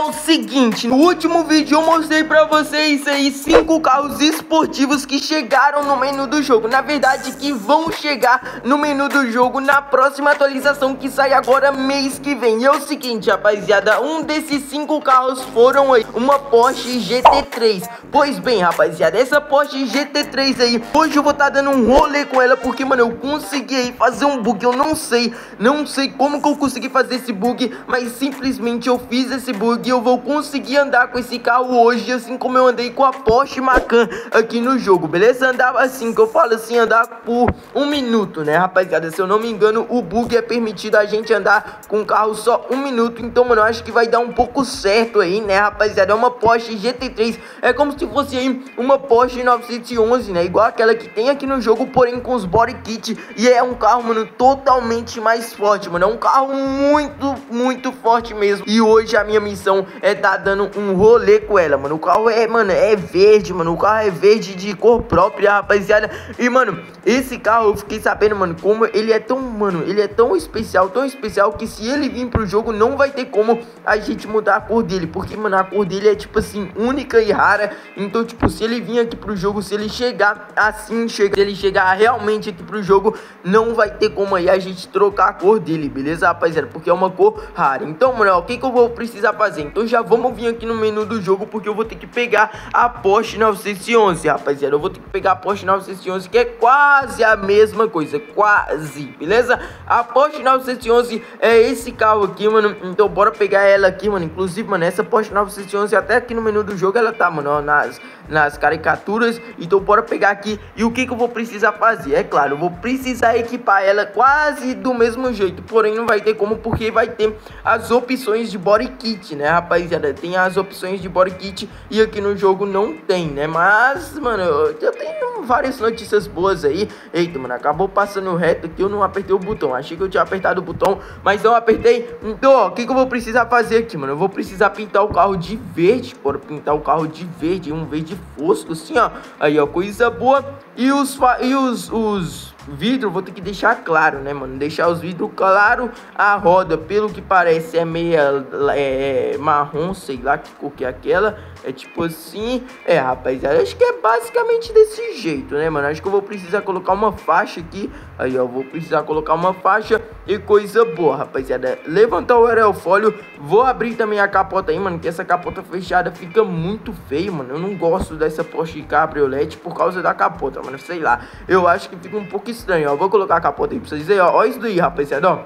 o seguinte, no último vídeo eu mostrei pra vocês aí cinco carros esportivos que chegaram no menu do jogo. Na verdade, que vão chegar no menu do jogo na próxima atualização que sai agora mês que vem. E é o seguinte, rapaziada, um desses cinco carros foram aí uma Porsche GT3. Pois bem, rapaziada, essa Porsche GT3 aí, hoje eu vou estar tá dando um rolê com ela porque, mano, eu consegui aí fazer um bug, eu não sei, não sei como que eu consegui fazer esse bug, mas simplesmente eu fiz esse bug eu vou conseguir andar com esse carro hoje, assim como eu andei com a Porsche Macan aqui no jogo, beleza? Andava assim, que eu falo assim, andar por um minuto, né, rapaziada? Se eu não me engano, o bug é permitido a gente andar com o carro só um minuto, então, mano, eu acho que vai dar um pouco certo aí, né, rapaziada? É uma Porsche GT3, é como se fosse aí uma Porsche 911, né, igual aquela que tem aqui no jogo, porém com os body kit, e é um carro, mano, totalmente mais forte, mano, é um carro muito, muito forte mesmo, e hoje a minha missão é tá dando um rolê com ela, mano. O carro é, mano, é verde, mano. O carro é verde de cor própria, rapaziada. E, mano, esse carro eu fiquei sabendo, mano, como ele é tão, mano, ele é tão especial, tão especial que se ele vir pro jogo não vai ter como a gente mudar a cor dele. Porque, mano, a cor dele é, tipo assim, única e rara. Então, tipo, se ele vir aqui pro jogo, se ele chegar assim, chega, se ele chegar realmente aqui pro jogo, não vai ter como aí a gente trocar a cor dele, beleza, rapaziada? Porque é uma cor rara. Então, mano, ó, o que que eu vou precisar fazer? Então já vamos vir aqui no menu do jogo porque eu vou ter que pegar a Porsche 911, rapaziada. Eu vou ter que pegar a Porsche 911 que é quase a mesma coisa, quase, beleza? A Porsche 911 é esse carro aqui, mano. Então bora pegar ela aqui, mano. Inclusive, mano, essa Porsche 911 até aqui no menu do jogo ela tá, mano, ó, nas, nas caricaturas. Então bora pegar aqui. E o que que eu vou precisar fazer? É claro, eu vou precisar equipar ela quase do mesmo jeito. Porém, não vai ter como porque vai ter as opções de body kit, né, rapaziada, tem as opções de body kit e aqui no jogo não tem, né? Mas, mano, eu tenho várias notícias boas aí. Eita, mano, acabou passando reto aqui, eu não apertei o botão. Achei que eu tinha apertado o botão, mas não apertei. Então, ó, o que, que eu vou precisar fazer aqui, mano? Eu vou precisar pintar o carro de verde, por pintar o carro de verde, um verde fosco, assim, ó. Aí, ó, coisa boa. E os, e os, os vidro vou ter que deixar claro, né, mano? Deixar os vidros claro. A roda, pelo que parece, é meia é, marrom, sei lá que cor que é aquela. É tipo assim. É, rapaziada, acho que é basicamente desse jeito, né, mano? Acho que eu vou precisar colocar uma faixa aqui. Aí, ó, vou precisar colocar uma faixa e coisa boa, rapaziada. Levantar o aerofólio. Vou abrir também a capota aí, mano, que essa capota fechada fica muito feio, mano. Eu não gosto dessa Porsche Cabriolet por causa da capota, mano. Sei lá. Eu acho que fica um pouco estranho, ó. Vou colocar a capota aí pra vocês verem, ó. Olha isso daí, rapaziada, ó.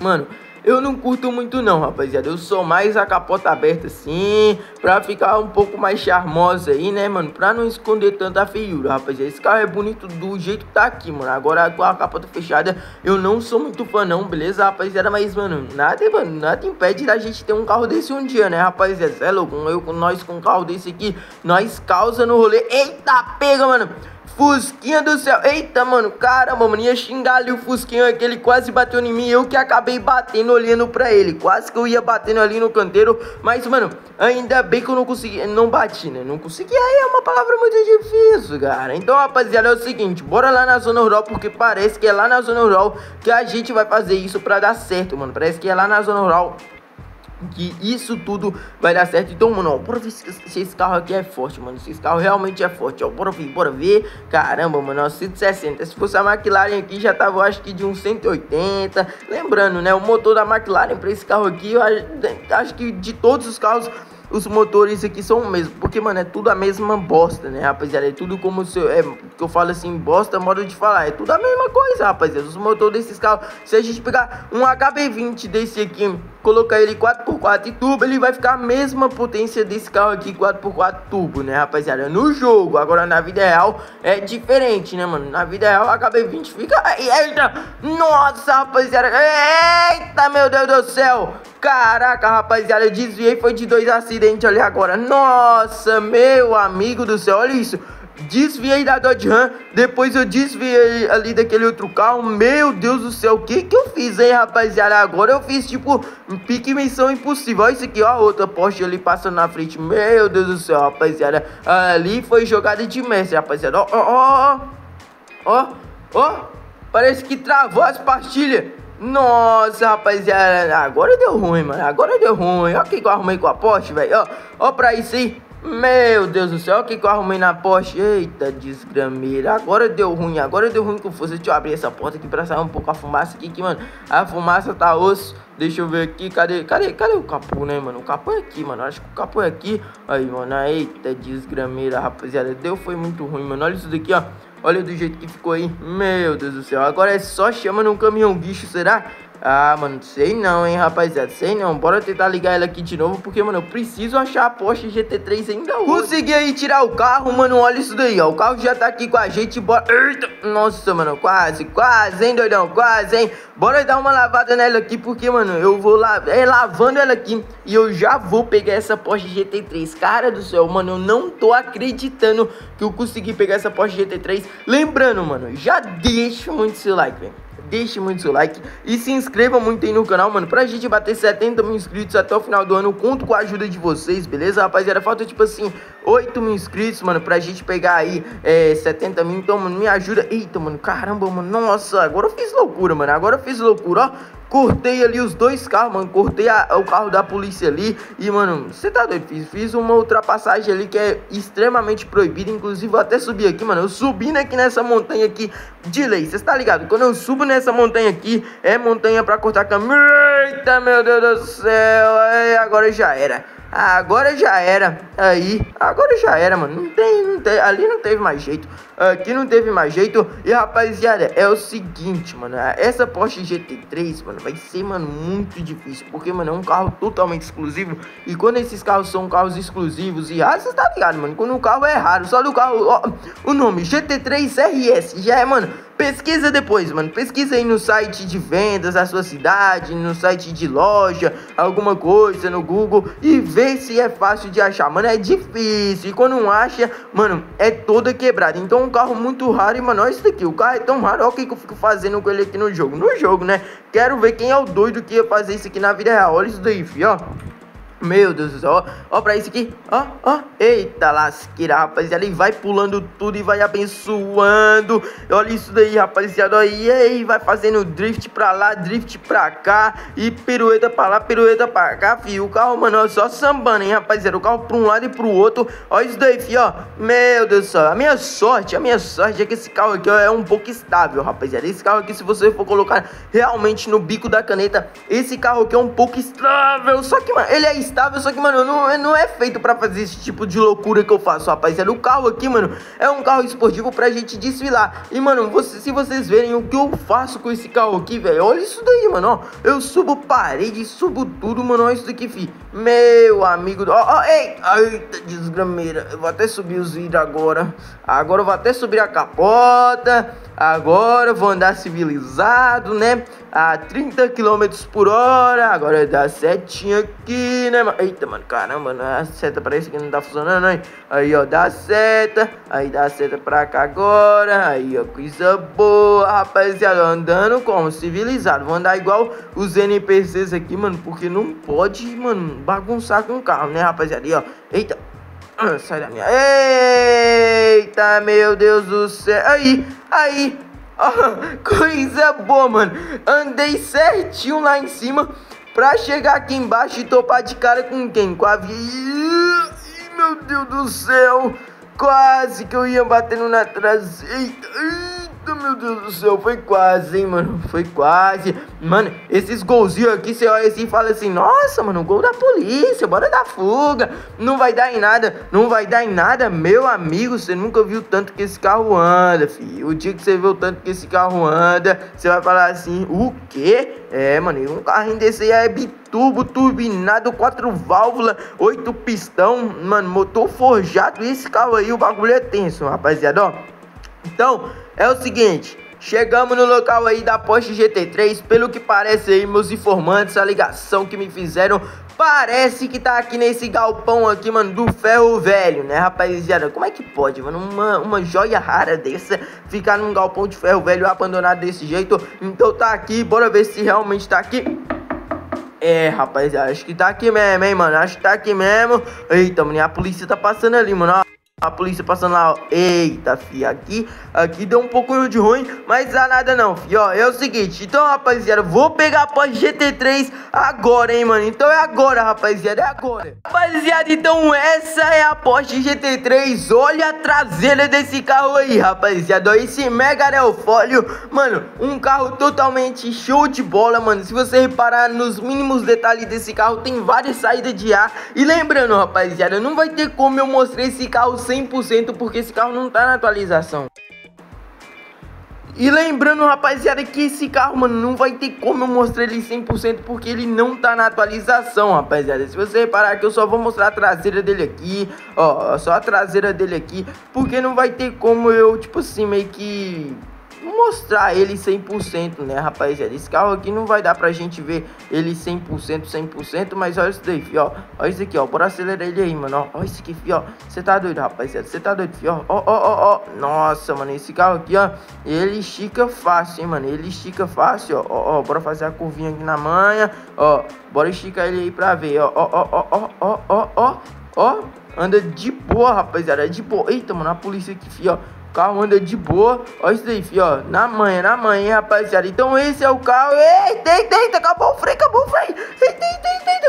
Mano, eu não curto muito não, rapaziada. Eu sou mais a capota aberta assim, pra ficar um pouco mais charmosa aí, né, mano? Pra não esconder tanta feiura, rapaziada. Esse carro é bonito do jeito que tá aqui, mano. Agora com a capota fechada, eu não sou muito fã não, beleza, rapaziada? Mas, mano, nada, mano, nada impede da gente ter um carro desse um dia, né, rapaziada? É louco, eu, nós com um carro desse aqui, nós causa no rolê. Eita, pega, mano! Fusquinha do céu. Eita, mano, caramba, mano, ia xingar ali o Fusquinha que ele quase bateu em mim. Eu que acabei batendo, olhando pra ele. Quase que eu ia batendo ali no canteiro. Mas, mano, ainda bem que eu não consegui. Não bati, né? Não consegui. Aí é uma palavra muito difícil, cara. Então, rapaziada, é o seguinte: bora lá na zona rural, porque parece que é lá na zona rural que a gente vai fazer isso pra dar certo, mano. Parece que é lá na zona rural que isso tudo vai dar certo. Então, mano, ó, ver se, se, esse carro aqui é forte, mano. Se esse carro realmente é forte, ó. Ver, bora ver. Caramba, mano, ó, 160. Se fosse a McLaren aqui, já tava, acho que de uns 180. Lembrando, né, o motor da McLaren pra esse carro aqui, eu acho, acho que de todos os carros os motores aqui são o mesmo. Porque, mano, é tudo a mesma bosta, né, rapaziada? É tudo como se eu, é, que eu falo assim, bosta, modo de falar. É tudo a mesma coisa, rapaziada. Os motores desses carros, se a gente pegar um HB20 desse aqui, colocar ele 4x4 e turbo, ele vai ficar a mesma potência desse carro aqui, 4x4 turbo, né, rapaziada? No jogo, agora na vida real é diferente, né, mano? Na vida real, o HB20 fica... Eita! Nossa, rapaziada! Eita, meu Deus do céu! Caraca, rapaziada, eu desviei, foi de dois acidentes ali agora. Nossa, meu amigo do céu, olha isso. Desviei da Dodge Ram, depois eu desviei ali daquele outro carro. Meu Deus do céu, o que que eu fiz, hein, rapaziada? Agora eu fiz, tipo, um pique missão impossível. Olha isso aqui, ó, outra Porsche ali passando na frente. Meu Deus do céu, rapaziada. Ali foi jogada de mestre, rapaziada. Ó, ó, ó, ó, ó. Parece que travou as pastilhas. Nossa, rapaziada, agora deu ruim, mano. Agora deu ruim. Olha o que eu arrumei com a Porsche, velho. Ó, ó pra isso aí. Meu Deus do céu, o que, eu arrumei na Porsche? Eita, desgrameira. Agora deu ruim, agora deu ruim com força. Deixa eu abrir essa porta aqui pra sair um pouco a fumaça aqui, que, mano, a fumaça tá osso. Deixa eu ver aqui, cadê, cadê, cadê o capô, né, mano? O capô é aqui, mano, acho que o capô é aqui. Aí, mano, eita, desgrameira, rapaziada. Deu, foi muito ruim, mano. Olha isso daqui, ó. Olha do jeito que ficou aí. Meu Deus do céu. Agora é só chama num caminhão guicho, será? Ah, mano, sei não, hein, rapaziada. Sei não. Bora tentar ligar ela aqui de novo, porque, mano, eu preciso achar a Porsche GT3 ainda hoje. Consegui aí tirar o carro, mano. Olha isso daí, ó. O carro já tá aqui com a gente. Bora. Eita! Nossa, mano, quase, quase, hein, doidão? Quase, hein? Bora dar uma lavada nela aqui, porque, mano, eu vou lá, é, lavando ela aqui e eu já vou pegar essa Porsche GT3. Cara do céu, mano, eu não tô acreditando que eu consegui pegar essa Porsche GT3. Lembrando, mano, já deixa muito seu like, velho deixe muito seu like e se inscreva muito aí no canal, mano, pra gente bater 70 mil inscritos até o final do ano. Conto com a ajuda de vocês, beleza, rapaziada? Falta, tipo assim, 8 mil inscritos, mano, pra gente pegar aí é, 70 mil. Então, mano, me ajuda. Eita, mano, caramba, mano, nossa, agora eu fiz loucura, mano, agora eu fiz loucura, ó. Cortei ali os dois carros, mano. Cortei a, o carro da polícia ali. E, mano, você tá doido? Fiz, fiz uma ultrapassagem ali que é extremamente proibida. Inclusive, vou até subir aqui, mano. Eu subindo aqui nessa montanha aqui de lei. Você tá ligado? Quando eu subo nessa montanha aqui, é montanha pra cortar caminho. Eita, meu Deus do céu. Agora já era. Agora já era. Aí, agora já era, mano. Não tem, não tem, ali não teve mais jeito. Aqui não teve mais jeito. E rapaziada, é o seguinte, mano. Essa Porsche GT3, mano, vai ser, mano, muito difícil. Porque, mano, é um carro totalmente exclusivo. E quando esses carros são carros exclusivos e raros, você tá ligado, mano? Quando o carro é raro, só do carro. Ó, o nome GT3 RS já é, mano. Pesquisa depois, mano. Pesquisa aí no site de vendas da sua cidade, no site de loja, alguma coisa no Google e vê se é fácil de achar. Mano, é difícil. E quando não acha, mano, é toda quebrada. Então, um carro muito raro. E, mano, olha isso daqui. O carro é tão raro. Olha o que, eu fico fazendo com ele aqui no jogo. No jogo, né? Quero ver quem é o doido que ia fazer isso aqui na vida real. Olha isso daí, fi, ó. Meu Deus do céu, ó, ó pra isso aqui, ó, ó, eita lasqueira, rapaziada, ele vai pulando tudo e vai abençoando, olha isso daí, rapaziada, aí, aí, vai fazendo drift pra lá, drift pra cá, e pirueta pra lá, pirueta pra cá, fio, o carro, mano, ó, só sambando, hein, rapaziada, o carro pra um lado e pro outro, ó isso daí, fio, ó, meu Deus do céu, a minha sorte, a minha sorte é que esse carro aqui, ó, é um pouco estável, rapaziada, esse carro aqui, se você for colocar realmente no bico da caneta, esse carro aqui é um pouco estável, só que, mano, ele é estável, só que, mano, não, não é feito pra fazer esse tipo de loucura que eu faço, rapaziada. O carro aqui, mano, é um carro esportivo pra gente desfilar. E, mano, você, se vocês verem o que eu faço com esse carro aqui, velho, olha isso daí, mano, ó. Eu subo parede, subo tudo, mano, olha isso daqui, fi. Meu amigo, ó, ó, ei, eita, desgrameira. Eu vou até subir os vidros agora. Agora eu vou até subir a capota. Agora eu vou andar civilizado, né? A 30 km por hora. Agora dá setinha aqui, né? Eita, mano, caramba, a seta parece que não tá funcionando, hein? Aí, ó, dá seta. Aí dá seta pra cá agora. Aí, ó, coisa boa, rapaziada. Andando como? Civilizado. Vou andar igual os NPCs aqui, mano. Porque não pode, mano, bagunçar com o carro, né, rapaziada? Aí, ó. Eita. Ah, sai da minha. Eita, meu Deus do céu. Aí, aí. Oh, coisa boa, mano. Andei certinho lá em cima pra chegar aqui embaixo e topar de cara com quem? Com a via. Meu Deus do céu. Quase que eu ia batendo na traseira. Meu Deus do céu, foi quase, hein, mano. Foi quase. Mano, esses golzinhos aqui, você olha assim e fala assim: Nossa, mano, gol da polícia, bora dar fuga. Não vai dar em nada, não vai dar em nada, meu amigo. Você nunca viu tanto que esse carro anda, filho. O dia que você viu tanto que esse carro anda, você vai falar assim: O quê? É, mano, um carrinho desse aí é biturbo, turbinado, quatro válvulas, oito pistão, mano, motor forjado. E esse carro aí, o bagulho é tenso, rapaziada, ó. Então. É o seguinte, chegamos no local aí da Porsche GT3, pelo que parece aí, meus informantes, a ligação que me fizeram, parece que tá aqui nesse galpão aqui, mano, do ferro velho, né, rapaziada? Como é que pode, mano, uma, uma joia rara dessa ficar num galpão de ferro velho abandonado desse jeito? Então tá aqui, bora ver se realmente tá aqui. É, rapaziada, acho que tá aqui mesmo, hein, mano, acho que tá aqui mesmo. Eita, mano, a polícia tá passando ali, mano, ó. A polícia passando lá, ó. Eita, fi, aqui, aqui deu um pouco de ruim, mas dá nada não, fi, ó. É o seguinte, então, rapaziada, vou pegar a Porsche GT3 agora, hein, mano. Então é agora, rapaziada, é agora. Rapaziada, então essa é a Porsche GT3. Olha a traseira desse carro aí, rapaziada. Ó, esse mega aerofólio, mano, um carro totalmente show de bola, mano. Se você reparar nos mínimos detalhes desse carro, tem várias saídas de ar. E lembrando, rapaziada, não vai ter como eu mostrar esse carro 100% porque esse carro não tá na atualização. E lembrando, rapaziada, que esse carro, mano, não vai ter como eu mostrar ele 100% porque ele não tá na atualização, rapaziada. Se você reparar que eu só vou mostrar a traseira dele aqui, ó, só a traseira dele aqui, porque não vai ter como eu, tipo assim, meio que mostrar ele 100%, né, rapaziada? Esse carro aqui não vai dar pra gente ver ele 100%, 100%, mas olha isso daí, fio, ó. Olha isso aqui, ó. Bora acelerar ele aí, mano, ó. Olha isso aqui, fio, ó. Você tá doido, rapaziada? Você tá doido, fio, ó. Ó, ó, ó. Nossa, mano, esse carro aqui, ó. Ele estica fácil, hein, mano. Ele estica fácil, ó. Ó, ó. Bora fazer a curvinha aqui na manha, ó. Bora esticar ele aí pra ver, ó. Ó, ó, ó, ó, ó, ó, ó. Anda de boa, rapaziada. De boa. Eita, mano, a polícia aqui, fio, ó carro anda de boa. Olha isso aí, fio, ó. Na manhã, na manhã, rapaziada. Então esse é o carro. Eita, eita, eita. Acabou o freio, acabou o freio. Eita, eita, eita.